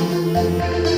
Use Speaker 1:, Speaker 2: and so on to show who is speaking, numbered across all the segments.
Speaker 1: Thank you.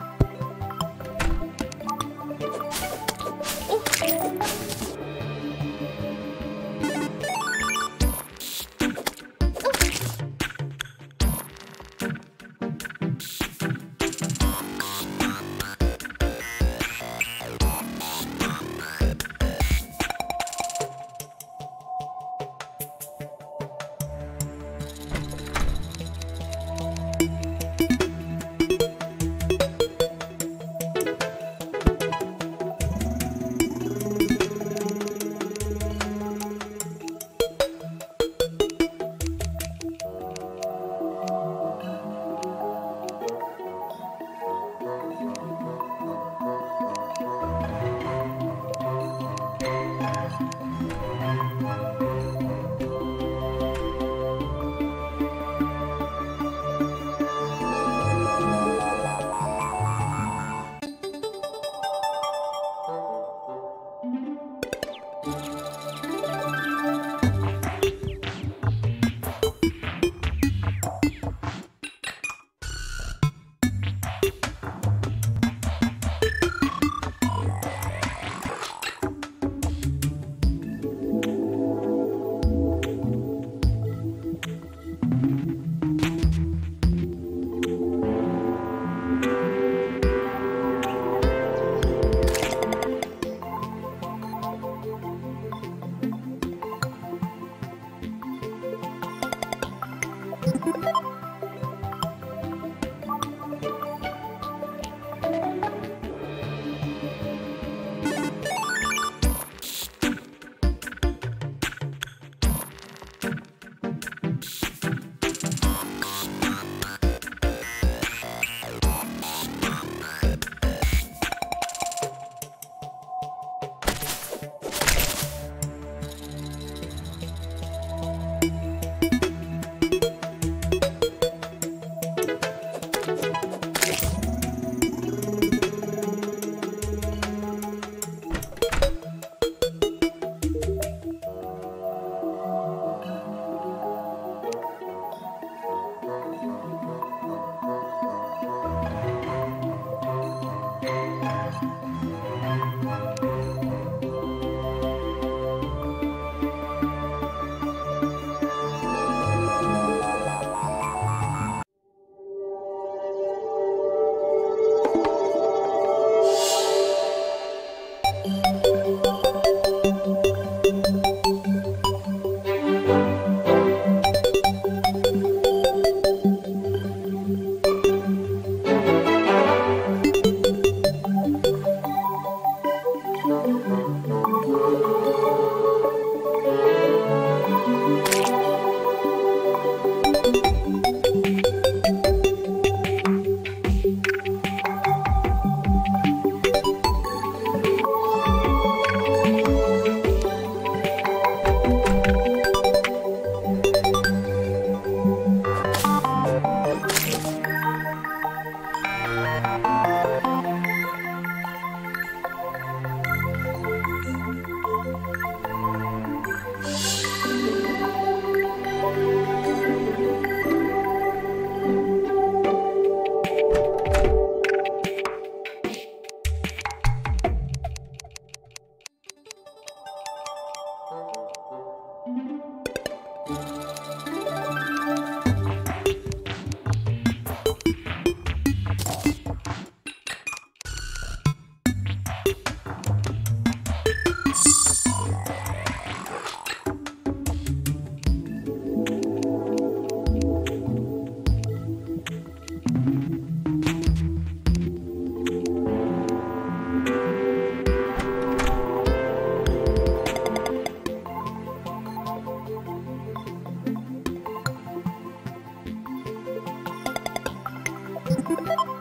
Speaker 1: Thank you. you